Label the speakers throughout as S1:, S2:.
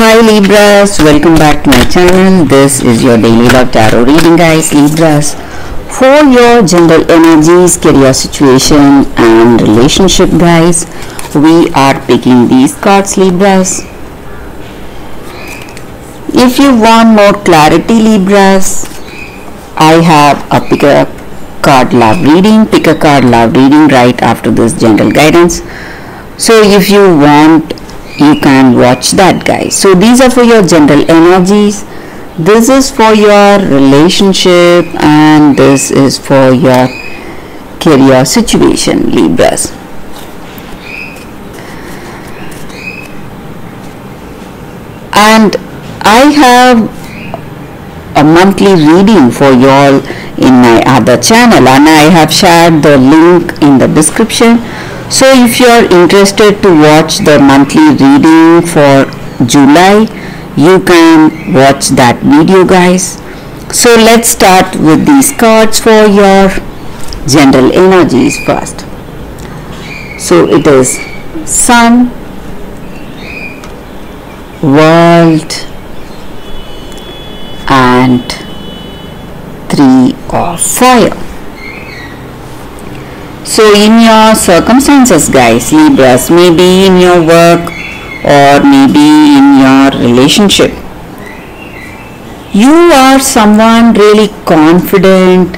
S1: Hi Libras, welcome back to my channel. This is your daily love tarot reading guys, Libras. For your general energies, career situation and relationship guys, we are picking these cards Libras. If you want more clarity Libras, I have a pick a card love reading, pick a card love reading right after this general guidance. So if you want you can watch that guys. So these are for your general energies. This is for your relationship and this is for your career situation libras. And i have a monthly reading for you all in my other channel and i have shared the link in the description so if you are interested to watch the monthly reading for July, you can watch that video guys. So let's start with these cards for your general energies first. So it is Sun, World and Three of Fire. So in your circumstances guys, Libras, maybe in your work or maybe in your relationship, you are someone really confident,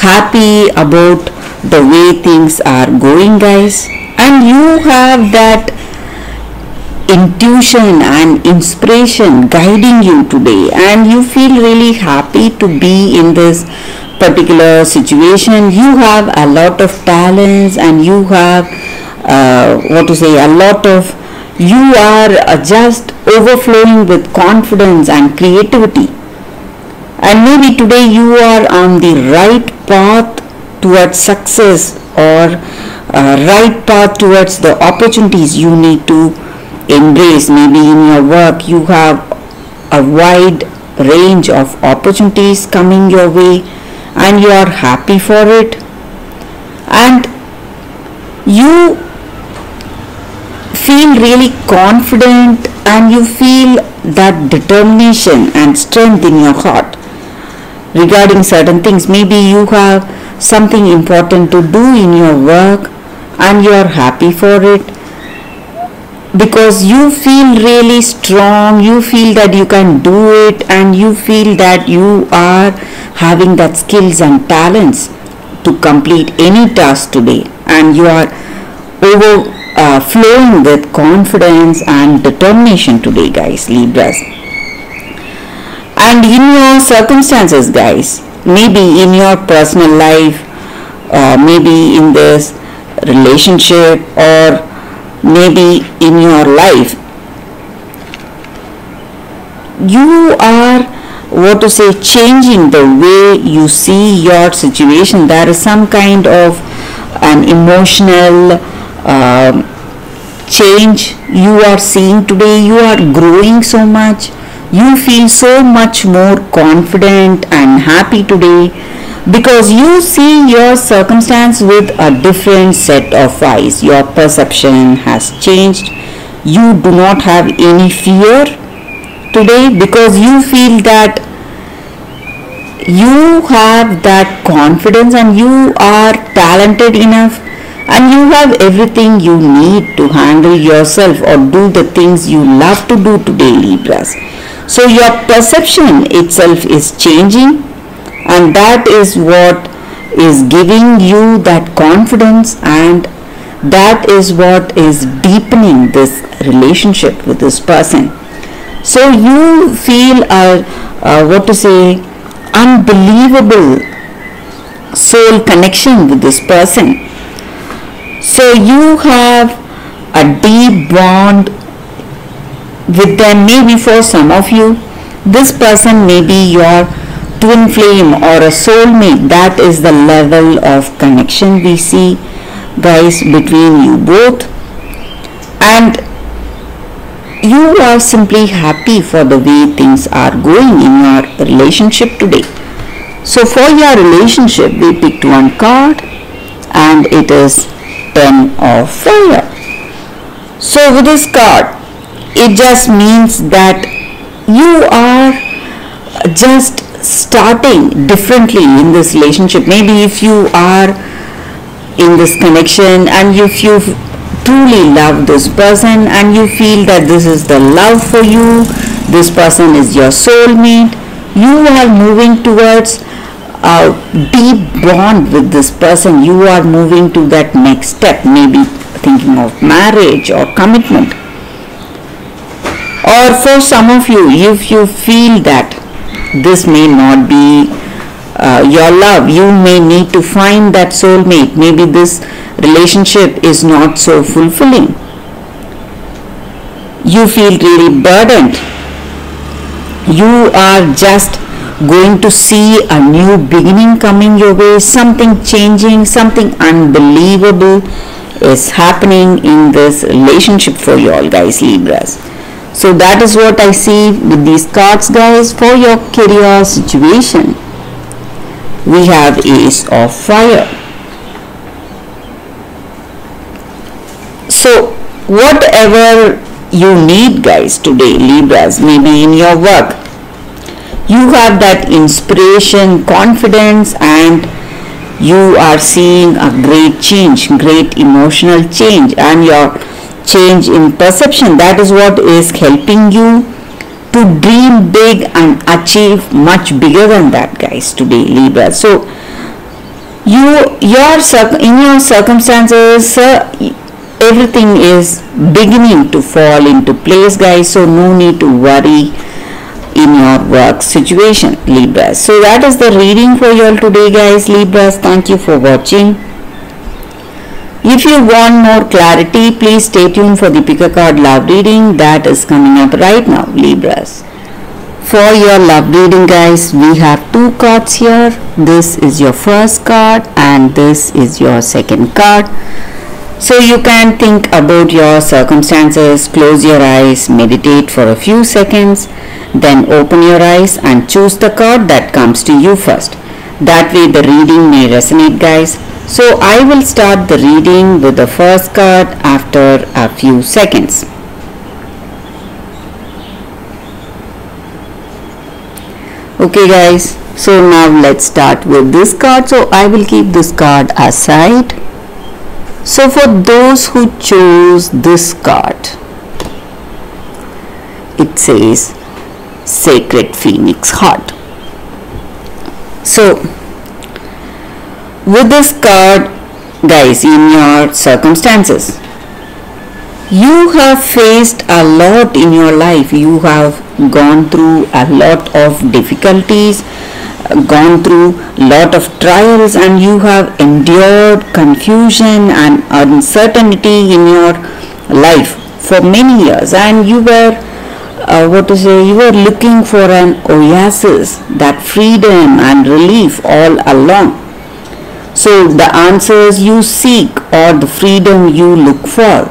S1: happy about the way things are going guys. And you have that intuition and inspiration guiding you today. And you feel really happy to be in this particular situation you have a lot of talents and you have uh, what to say a lot of you are uh, just overflowing with confidence and creativity. And maybe today you are on the right path towards success or uh, right path towards the opportunities you need to embrace. Maybe in your work you have a wide range of opportunities coming your way and you are happy for it. And you feel really confident and you feel that determination and strength in your heart regarding certain things. Maybe you have something important to do in your work and you are happy for it because you feel really strong you feel that you can do it and you feel that you are having that skills and talents to complete any task today. And you are over uh, with confidence and determination today guys libras. And in your circumstances guys maybe in your personal life uh, maybe in this relationship or maybe in your life you are what to say changing the way you see your situation. There is some kind of an emotional uh, change you are seeing today. You are growing so much. You feel so much more confident and happy today because you see your circumstance with a different set of eyes. Your perception has changed. You do not have any fear today because you feel that you have that confidence and you are talented enough and you have everything you need to handle yourself or do the things you love to do today libras. So your perception itself is changing and that is what is giving you that confidence and that is what is deepening this relationship with this person. So you feel a, a what to say unbelievable soul connection with this person. So you have a deep bond with them. Maybe for some of you this person may be your twin flame or a soulmate that is the level of connection we see guys between you both. And you are simply happy for the way things are going in your relationship today. So for your relationship we picked one card and it is 10 of fire so with this card it just means that you are just starting differently in this relationship. Maybe if you are in this connection and if you truly love this person and you feel that this is the love for you this person is your soulmate you are moving towards a deep bond with this person. You are moving to that next step maybe thinking of marriage or commitment. Or for some of you if you feel that this may not be uh, your love. You may need to find that soulmate. Maybe this relationship is not so fulfilling. You feel really burdened. You are just going to see a new beginning coming your way. Something changing something unbelievable is happening in this relationship for you all guys libras so that is what I see with these cards guys for your career situation. We have Ace of Fire. So whatever you need guys today Libras maybe in your work you have that inspiration confidence and you are seeing a great change great emotional change and your change in perception. That is what is helping you to dream big and achieve much bigger than that guys today Libra. So you your in your circumstances uh, everything is beginning to fall into place guys so no need to worry in your work situation Libras. So that is the reading for you all today guys Libras. Thank you for watching. If you want more clarity, please stay tuned for the pick a card love reading that is coming up right now, Libras. For your love reading guys, we have two cards here. This is your first card and this is your second card. So you can think about your circumstances, close your eyes, meditate for a few seconds, then open your eyes and choose the card that comes to you first. That way the reading may resonate guys. So I will start the reading with the first card after a few seconds. Okay guys, so now let's start with this card. So I will keep this card aside. So for those who chose this card, it says Sacred Phoenix Heart. So with this card guys in your circumstances. You have faced a lot in your life. You have gone through a lot of difficulties gone through lot of trials and you have endured confusion and uncertainty in your life for many years. And you were uh, what to say you were looking for an oasis that freedom and relief all along so the answers you seek or the freedom you look for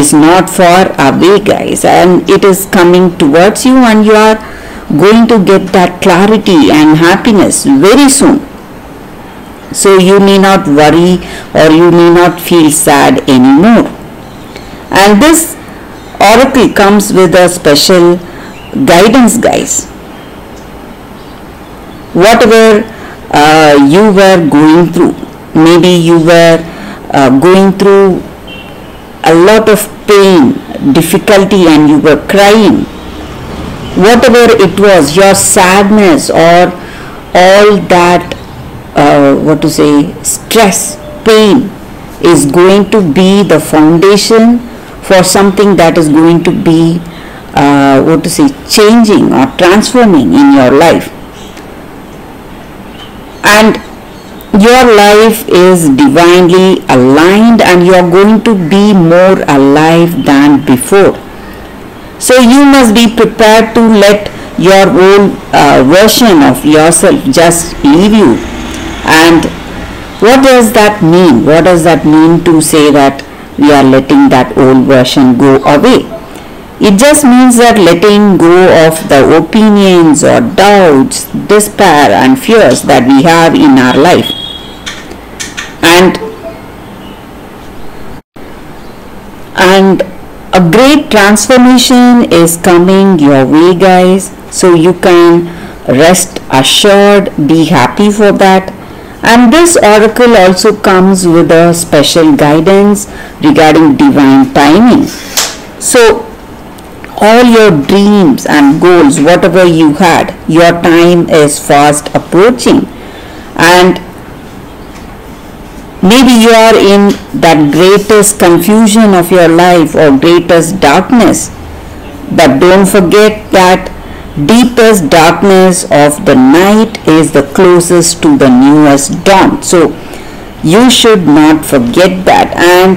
S1: is not far away guys and it is coming towards you and you are going to get that clarity and happiness very soon. So you may not worry or you may not feel sad anymore. And this oracle comes with a special guidance guys. Whatever uh, you were going through maybe you were uh, going through a lot of pain difficulty and you were crying. Whatever it was your sadness or all that uh, what to say stress pain is going to be the foundation for something that is going to be uh, what to say changing or transforming in your life. And your life is divinely aligned and you are going to be more alive than before. So you must be prepared to let your old uh, version of yourself just leave you. And what does that mean? What does that mean to say that we are letting that old version go away? It just means that letting go of the opinions or doubts, despair and fears that we have in our life and and a great transformation is coming your way guys. So you can rest assured be happy for that. And this oracle also comes with a special guidance regarding divine timing. So all your dreams and goals whatever you had your time is fast approaching. And maybe you are in that greatest confusion of your life or greatest darkness but don't forget that deepest darkness of the night is the closest to the newest dawn. So you should not forget that and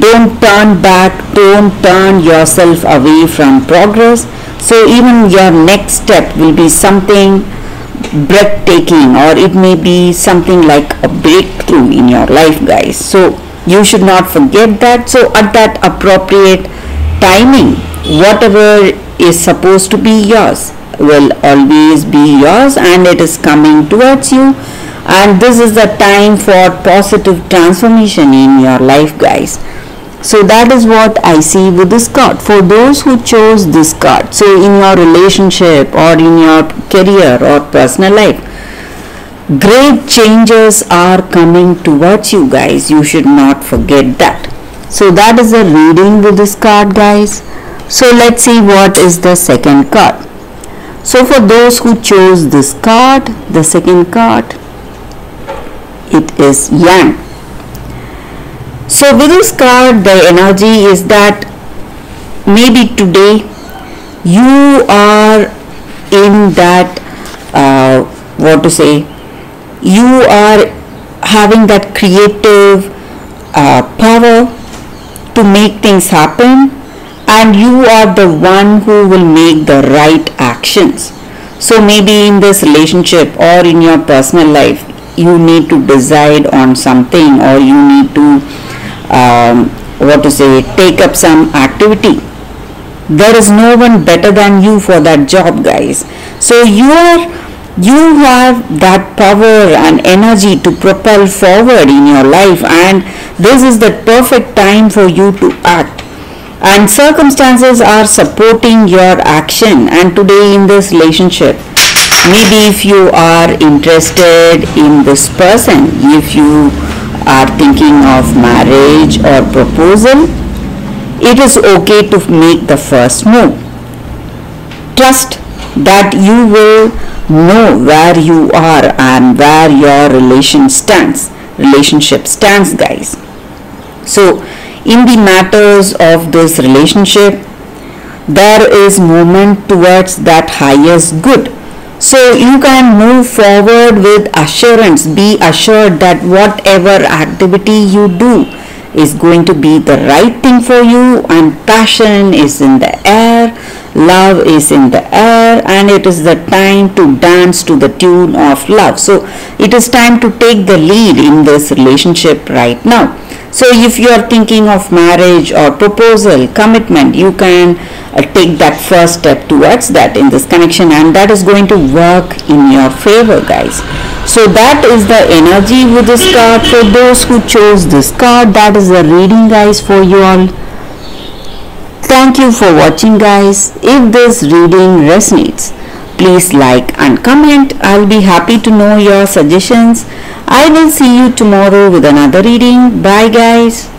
S1: don't turn back don't turn yourself away from progress. So even your next step will be something breathtaking or it may be something like a breakthrough in your life guys. So you should not forget that. So at that appropriate timing whatever is supposed to be yours will always be yours and it is coming towards you. And this is the time for positive transformation in your life guys so that is what I see with this card. For those who chose this card, so in your relationship or in your career or personal life, great changes are coming towards you guys. You should not forget that. So that is the reading with this card guys. So let's see what is the second card. So for those who chose this card, the second card, it is Yang. So with this card, the energy is that maybe today you are in that, uh, what to say, you are having that creative uh, power to make things happen and you are the one who will make the right actions. So maybe in this relationship or in your personal life, you need to decide on something or you need to um, what to say take up some activity. There is no one better than you for that job guys. So you are you have that power and energy to propel forward in your life and this is the perfect time for you to act. And circumstances are supporting your action. And today in this relationship maybe if you are interested in this person if you are thinking of marriage or proposal, it is okay to make the first move. Trust that you will know where you are and where your relation stands, relationship stands guys. So in the matters of this relationship, there is movement towards that highest good so you can move forward with assurance. Be assured that whatever activity you do is going to be the right thing for you and passion is in the air, love is in the air and it is the time to dance to the tune of love. So it is time to take the lead in this relationship right now. So if you are thinking of marriage or proposal, commitment, you can uh, take that first step towards that in this connection and that is going to work in your favor guys. So that is the energy with this card for those who chose this card. That is the reading guys for you all. Thank you for watching guys. If this reading resonates, please like and comment. I'll be happy to know your suggestions. I will see you tomorrow with another reading. Bye guys.